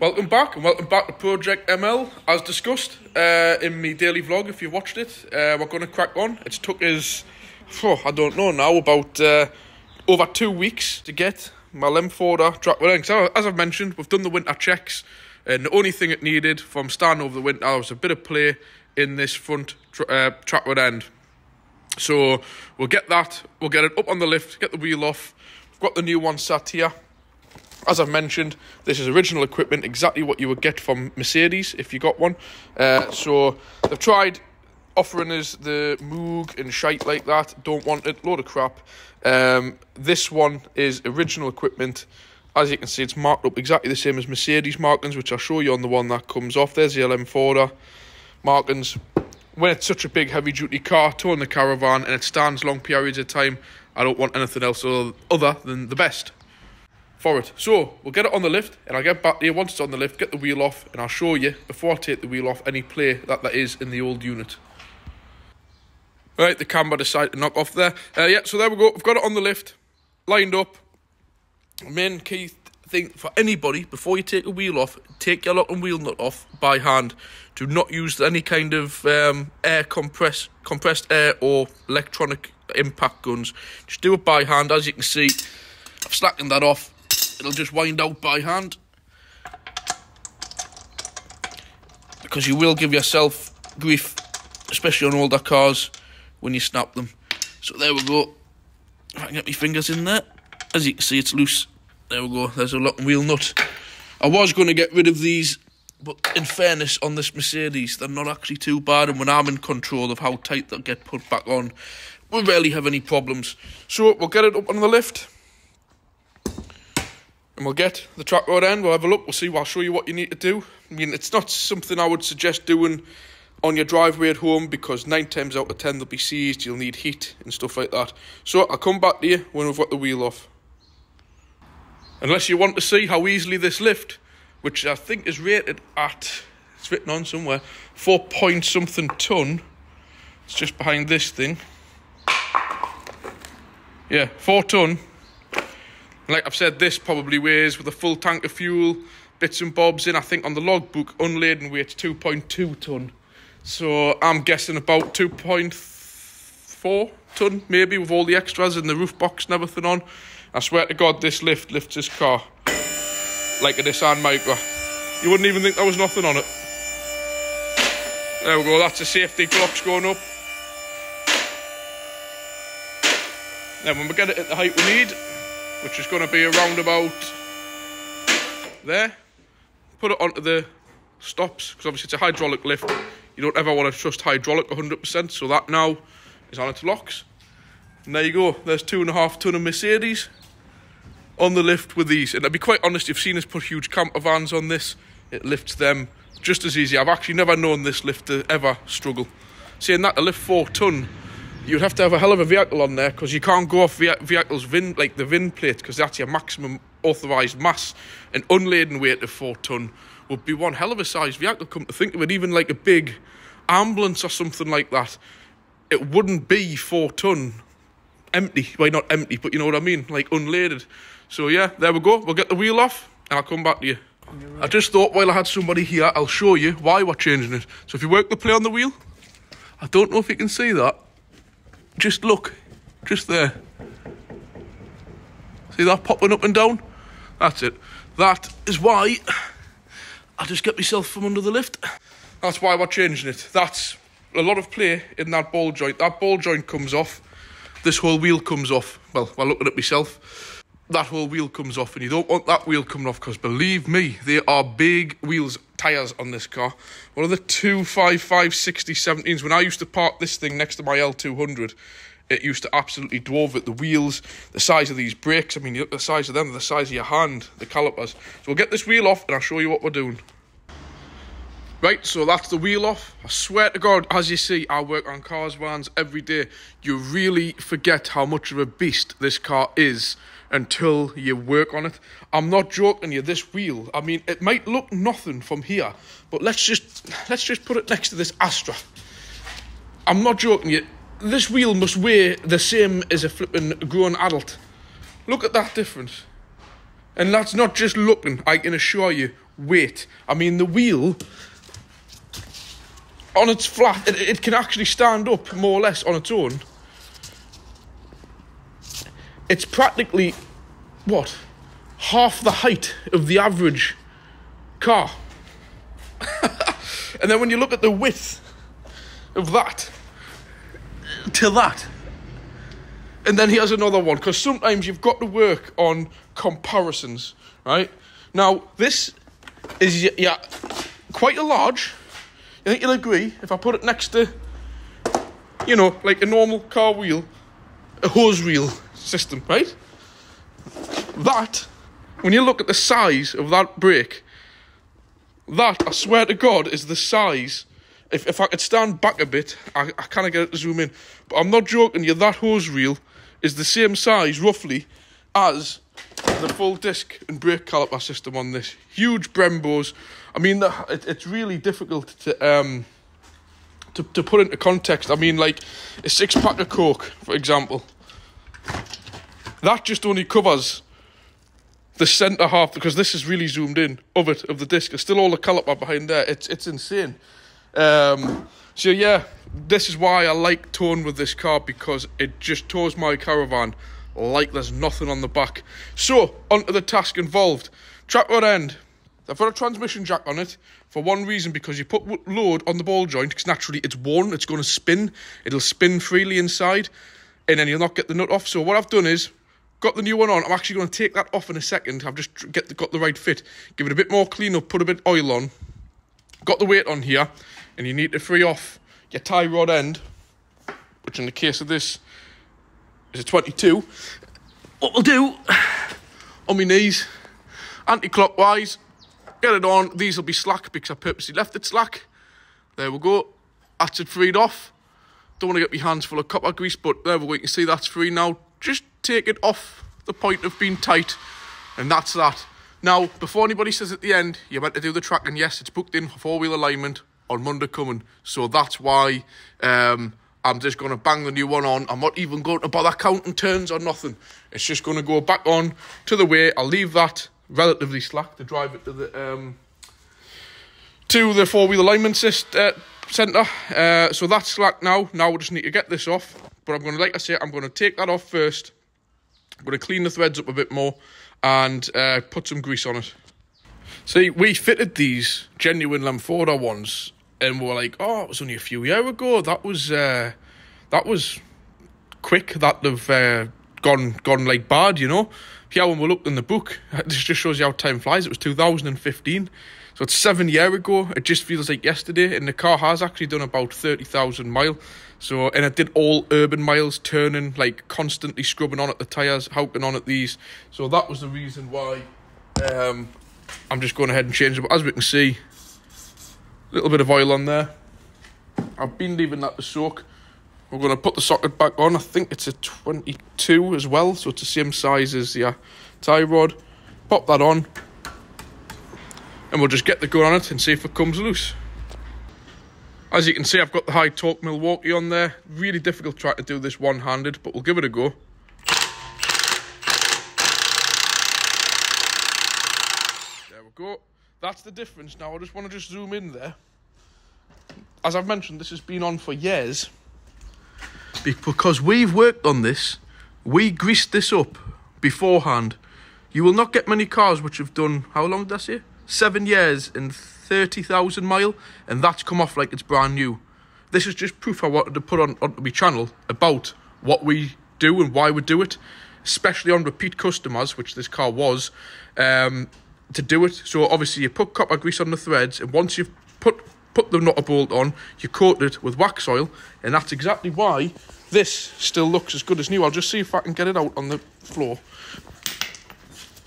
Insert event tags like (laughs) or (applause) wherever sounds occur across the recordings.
Welcome back and welcome back to Project ML. As discussed uh, in my daily vlog, if you watched it, uh, we're going to crack on. It's took us, oh, I don't know now, about uh, over two weeks to get my Lemforder track running. So, as I've mentioned, we've done the winter checks, and the only thing it needed from starting over the winter was a bit of play in this front uh, track rod end. So we'll get that, we'll get it up on the lift, get the wheel off. We've got the new one sat here. As I've mentioned, this is original equipment, exactly what you would get from Mercedes if you got one. Uh, so they've tried offering us the Moog and shite like that. Don't want it, load of crap. Um, this one is original equipment. As you can see, it's marked up exactly the same as Mercedes markings, which I'll show you on the one that comes off. There's the LM4 markings. When it's such a big heavy duty car, towing the caravan, and it stands long periods of time, I don't want anything else other than the best for it. So we'll get it on the lift and I'll get back here once it's on the lift, get the wheel off and I'll show you before I take the wheel off any play that there is in the old unit. Right, the camber decided to knock off there. Uh, yeah, so there we go. We've got it on the lift, lined up. Main key thing for anybody, before you take a wheel off, take your locking wheel nut off by hand. Do not use any kind of um, air compress, compressed air or electronic impact guns. Just do it by hand. As you can see, I've slackened that off it'll just wind out by hand. Because you will give yourself grief, especially on older cars, when you snap them. So there we go. If I can get my fingers in there. As you can see, it's loose. There we go. There's a lock wheel nut. I was going to get rid of these, but in fairness, on this Mercedes, they're not actually too bad. And when I'm in control of how tight they'll get put back on, we rarely have any problems. So we'll get it up on the lift and we'll get the track rod end. We'll have a look. We'll see. I'll show you what you need to do. I mean, it's not something I would suggest doing on your driveway at home because nine times out of ten they'll be seized. You'll need heat and stuff like that. So I'll come back to you when we've got the wheel off. Unless you want to see how easily this lift, which I think is rated at, it's written on somewhere, four point something ton. It's just behind this thing. Yeah, four ton like I've said, this probably weighs with a full tank of fuel, bits and bobs in. I think on the logbook, unladen weight's 2.2 tonne. So I'm guessing about 2.4 tonne, maybe, with all the extras and the roof box and everything on. I swear to God, this lift lifts this car like a Nissan Micra. You wouldn't even think there was nothing on it. There we go, that's the safety clocks going up. Then when we get it at the height we need, which is going to be around about there. Put it onto the stops, because obviously it's a hydraulic lift. You don't ever want to trust hydraulic 100%, so that now is on its locks. And there you go, there's two and a half ton of Mercedes on the lift with these. And to be quite honest, you've seen us put huge camper vans on this. It lifts them just as easy. I've actually never known this lift to ever struggle. Saying that, to lift four ton you'd have to have a hell of a vehicle on there because you can't go off vehicles VIN like the VIN plate because that's your maximum authorised mass. An unladen weight of four ton would be one hell of a size vehicle. Come to think of it, even like a big ambulance or something like that, it wouldn't be four ton empty. Well, not empty, but you know what I mean, like unladed. So yeah, there we go. We'll get the wheel off and I'll come back to you. I just thought while I had somebody here, I'll show you why we're changing it. So if you work the play on the wheel, I don't know if you can see that. Just look, just there. See that popping up and down? That's it. That is why I just get myself from under the lift. That's why we're changing it. That's a lot of play in that ball joint. That ball joint comes off. This whole wheel comes off. Well, while looking at myself, that whole wheel comes off, and you don't want that wheel coming off because believe me, they are big wheels, tyres on this car. One of the 255 60 17s, when I used to park this thing next to my L200, it used to absolutely dwarf it. The wheels, the size of these brakes, I mean, the size of them, the size of your hand, the calipers. So we'll get this wheel off and I'll show you what we're doing. Right, so that's the wheel off. I swear to God, as you see, I work on cars, vans every day. You really forget how much of a beast this car is until you work on it. I'm not joking you, this wheel, I mean, it might look nothing from here, but let's just, let's just put it next to this Astra. I'm not joking you, this wheel must weigh the same as a flipping grown adult. Look at that difference. And that's not just looking, I can assure you, weight. I mean, the wheel on its flat, it, it can actually stand up more or less on its own. It's practically what half the height of the average car. (laughs) and then when you look at the width of that to that, and then here's another one because sometimes you've got to work on comparisons, right? Now this is yeah quite a large. I think you'll agree if I put it next to, you know, like a normal car wheel, a hose reel system, right? That, when you look at the size of that brake, that, I swear to God, is the size. If, if I could stand back a bit, I, I kind of get it to zoom in. But I'm not joking you, that hose reel is the same size, roughly, as the full disc and brake caliper system on this. Huge Brembos. I mean, it, it's really difficult to um to, to put into context. I mean, like a six pack of Coke, for example. That just only covers the centre half because this is really zoomed in of it of the disc. It's still all the caliper behind there. It's it's insane. Um, so yeah, this is why I like towing with this car because it just tows my caravan like there's nothing on the back. So, onto the task involved. Track rod end. I've got a transmission jack on it for one reason because you put load on the ball joint because naturally it's worn, it's going to spin, it'll spin freely inside, and then you'll not get the nut off. So, what I've done is got the new one on. I'm actually going to take that off in a second. I've just get the, got the right fit, give it a bit more clean up, put a bit oil on, got the weight on here, and you need to free off your tie rod end, which in the case of this is a 22. What we'll do on my knees, anti-clockwise, get it on. These will be slack because I purposely left it slack. There we go. That's it freed off. Don't want to get my hands full of copper grease, but there we go. You can see that's free now. Just take it off the point of being tight, and that's that. Now, before anybody says at the end, you're meant to do the track, and yes, it's booked in for four-wheel alignment on Monday coming. So that's why um, I'm just going to bang the new one on. I'm not even going to bother counting turns or nothing. It's just going to go back on to the way. I'll leave that relatively slack to drive it to the um, to the four wheel alignment uh, centre. Uh, so that's slack now. Now we just need to get this off. But I'm going to, like I say, I'm going to take that off first. I'm going to clean the threads up a bit more and uh, put some grease on it. See, we fitted these genuine Lemforder ones and we are like, oh, it was only a few years ago. That was uh, that was quick. That have uh, gone gone like bad, you know. Yeah, when we looked in the book, (laughs) this just shows you how time flies. It was 2015, so it's seven year ago. It just feels like yesterday, and the car has actually done about 30,000 mile. So, and it did all urban miles, turning like constantly scrubbing on at the tires, houking on at these. So that was the reason why um, I'm just going ahead and changing. But as we can see, a little bit of oil on there. I've been leaving that to soak. We're going to put the socket back on. I think it's a 22 as well, so it's the same size as the uh, tie rod. Pop that on, and we'll just get the gun on it and see if it comes loose. As you can see, I've got the high torque Milwaukee on there. Really difficult trying to do this one-handed, but we'll give it a go. There we go that's the difference. Now, I just want to just zoom in there. As I've mentioned, this has been on for years. Because we've worked on this, we greased this up beforehand. You will not get many cars which have done, how long did I say? Seven years and 30,000 mile, and that's come off like it's brand new. This is just proof I wanted to put on onto my channel about what we do and why we do it, especially on repeat customers, which this car was. Um, to do it. So obviously you put copper grease on the threads, and once you've put put the nutter bolt on, you coat it with Waxoyl, and that's exactly why this still looks as good as new. I'll just see if I can get it out on the floor.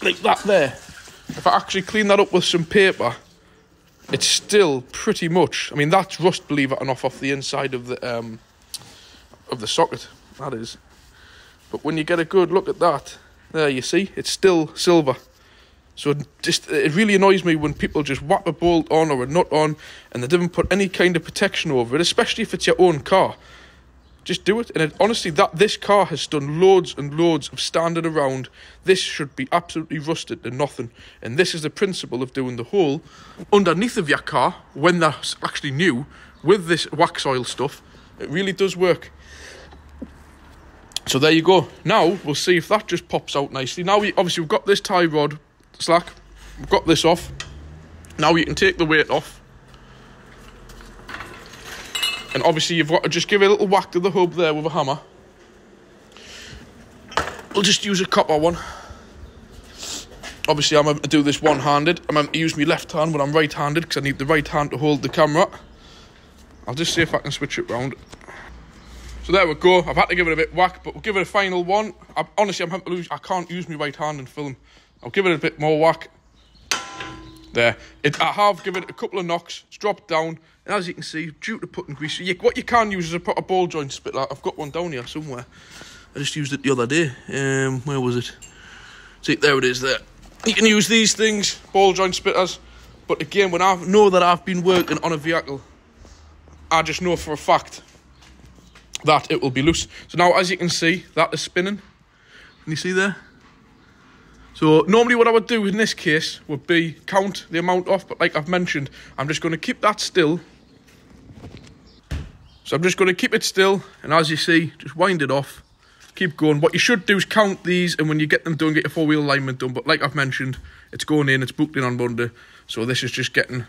Like that there. If I actually clean that up with some paper, it's still pretty much. I mean, that's rust, believe it or not, off the inside of the um, of the socket. That is. But when you get a good look at that, there you see, it's still silver. So just it really annoys me when people just whap a bolt on or a nut on and they didn't put any kind of protection over it, especially if it's your own car. Just do it. And honestly, that this car has done loads and loads of standing around. This should be absolutely rusted to nothing. And this is the principle of doing the hole underneath of your car when that's actually new with this Waxoyl stuff. It really does work. So there you go. Now we'll see if that just pops out nicely. Now we obviously we've got this tie rod slack. We've got this off. Now you can take the weight off. And obviously you've got to just give it a little whack to the hub there with a hammer. We'll just use a copper one. Obviously I'm going to do this one-handed. I'm going to use my left hand when I'm right-handed because I need the right hand to hold the camera. I'll just see if I can switch it round. So there we go. I've had to give it a bit whack, but we'll give it a final one. I, honestly, I'm having to lose. I can't use my right hand and film. I'll give it a bit more whack. There. It, I have given it a couple of knocks. It's dropped down. And as you can see, due to putting grease, you, what you can use is a, a ball joint splitter. I've got one down here somewhere. I just used it the other day. Um, where was it? See, there it is there. You can use these things, ball joint splitters. But again, when I know that I've been working on a vehicle, I just know for a fact that it will be loose. So now, as you can see, that is spinning. Can you see there? So normally what I would do in this case would be count the amount off, but like I've mentioned, I'm just going to keep that still. So I'm just going to keep it still, and as you see, just wind it off. Keep going. What you should do is count these, and when you get them done, get your four-wheel alignment done. But like I've mentioned, it's going in, it's booked in on Monday. So this is just getting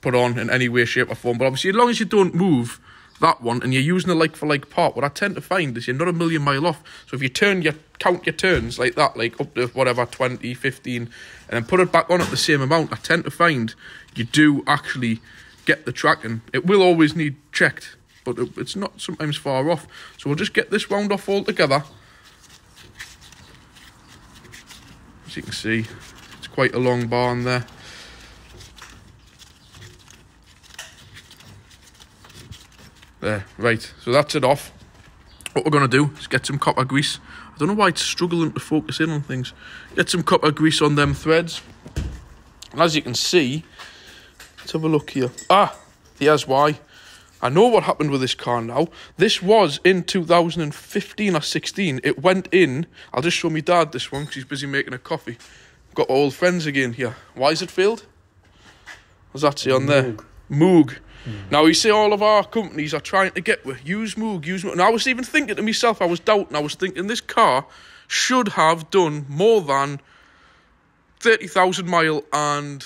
put on in any way, shape or form. But obviously, as long as you don't move, that one and you're using a like for like part, what I tend to find is you're not a million mile off. So if you turn your count your turns like that, like up to whatever 20, 15, and then put it back on at the same amount, I tend to find you do actually get the tracking. It will always need checked, but it's not sometimes far off. So we'll just get this wound off all together. As you can see, it's quite a long bar barn there. There, right. So that's it off. What we're going to do is get some copper grease. I don't know why it's struggling to focus in on things. Get some copper grease on them threads. And as you can see, let's have a look here. Ah, here's why. I know what happened with this car now. This was in 2015 or 16. It went in. I'll just show me dad this one because he's busy making a coffee. Got old friends again here. Why is it failed? What's that say on there? Moog. Mm. Now, you see, all of our companies are trying to get with use Moog, use Moog. And I was even thinking to myself, I was doubting, I was thinking this car should have done more than 30,000 mile and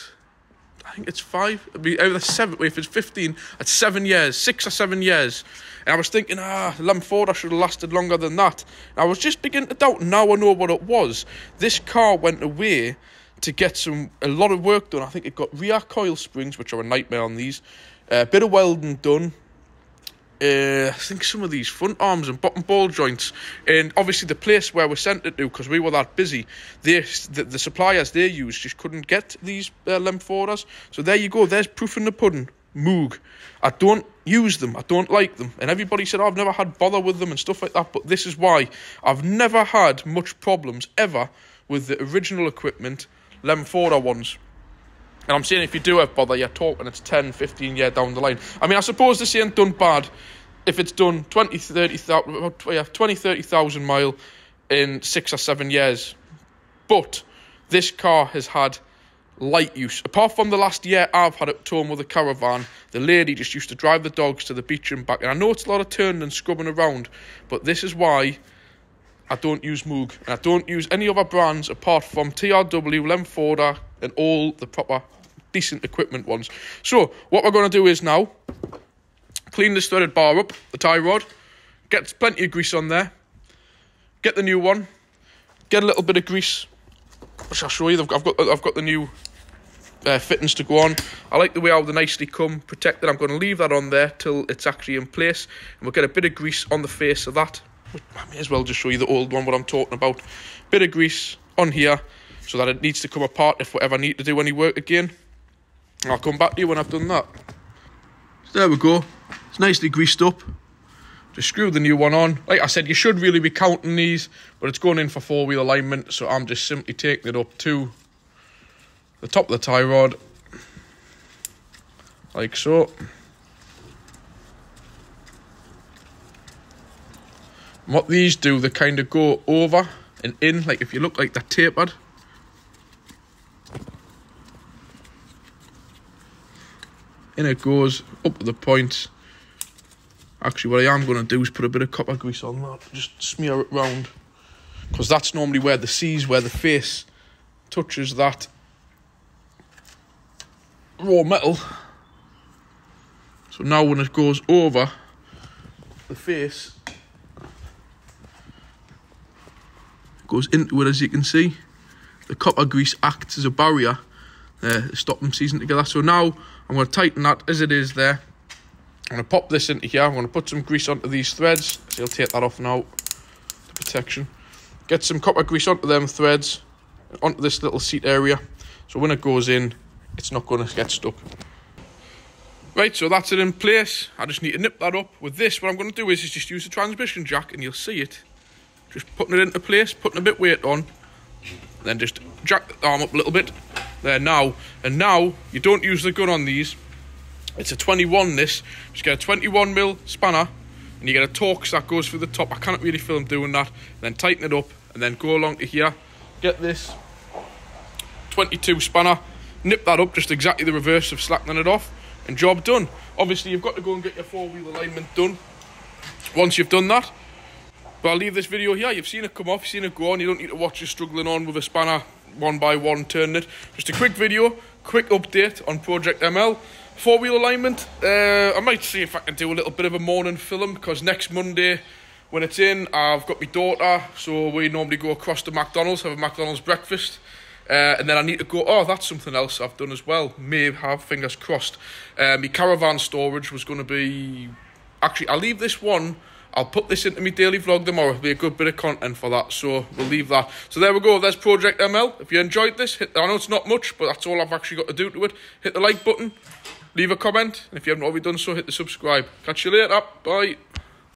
I think it's five, it'd be either seven, if it's 15, it's seven years, six or seven years. And I was thinking, ah, I should have lasted longer than that. And I was just beginning to doubt. Now I know what it was. This car went away to get some a lot of work done. I think it got rear coil springs, which are a nightmare on these. A uh, bit of welding done. Uh, I think some of these front arms and bottom ball joints, and obviously the place where we sent it to because we were that busy. They, the, the suppliers they used just couldn't get these uh, orders. So there you go. There's proof in the pudding. Moog. I don't use them. I don't like them. And everybody said oh, I've never had bother with them and stuff like that. But this is why I've never had much problems ever with the original equipment Lemforder ones. And I'm saying if you do have bother, you're talking it's 10, 15 year down the line. I mean, I suppose this ain't done bad if it's done 20, 30,000 20, 30,000 mile in six or seven years. But this car has had light use. Apart from the last year I've had it towing with a caravan, the lady just used to drive the dogs to the beach and back. And I know it's a lot of turning and scrubbing around, but this is why I don't use Moog. And I don't use any other brands apart from TRW, Lemforder, and all the proper decent equipment ones. So, what we're going to do is now clean this threaded bar up, the tie rod, get plenty of grease on there, get the new one, get a little bit of grease, which I'll show you. I've got, I've got the new uh, fittings to go on. I like the way how they nicely come protected. I'm going to leave that on there till it's actually in place, and we'll get a bit of grease on the face of that. I may as well just show you the old one, what I'm talking about. Bit of grease on here, so that it needs to come apart if ever need to do any work again. I'll come back to you when I've done that. So there we go. It's nicely greased up. Just screw the new one on. Like I said, you should really be counting these, but it's going in for four-wheel alignment, so I'm just simply taking it up to the top of the tie rod, like so. And what these do, they kind of go over and in, like if you look like they're tapered. In it goes up to the point. Actually, what I am going to do is put a bit of copper grease on that, just smear it round. Because that's normally where the C's, where the face touches that raw metal. So now when it goes over the face, goes into it as you can see. The copper grease acts as a barrier, uh, stop them seizing together. So now I'm going to tighten that as it is there. I'm going to pop this into here. I'm going to put some grease onto these threads. So you'll take that off now, the protection. Get some copper grease onto them threads, onto this little seat area. So when it goes in, it's not going to get stuck. Right, so that's it in place. I just need to nip that up. With this, what I'm going to do is, is just use the transmission jack and you'll see it. Just putting it into place, putting a bit weight on. Then just jack the arm up a little bit. There now. And now, you don't use the gun on these. It's a 21 this. Just get a 21 mil spanner and you get a Torx that goes through the top. I can't really film doing that. Then tighten it up and then go along to here. Get this 22 spanner. Nip that up just exactly the reverse of slackening it off. And job done. Obviously, you've got to go and get your four-wheel alignment done. Once you've done that, but I'll leave this video here. You've seen it come off, you've seen it go on. You don't need to watch you struggling on with a spanner one by one, turning it. Just a quick video, quick update on Project ML. Four-wheel alignment, uh, I might see if I can do a little bit of a morning film because next Monday when it's in, I've got my daughter, so we normally go across to McDonald's, have a McDonald's breakfast. Uh, and then I need to go, oh, that's something else I've done as well. May have, fingers crossed. Uh, my caravan storage was going to be... Actually, I'll leave this one I'll put this into my daily vlog tomorrow. It'll be a good bit of content for that, so we'll leave that. So there we go, there's Project ML. If you enjoyed this, hit, I know it's not much, but that's all I've actually got to do to it. Hit the like button, leave a comment, and if you haven't already done so, hit the subscribe. Catch you later, bye.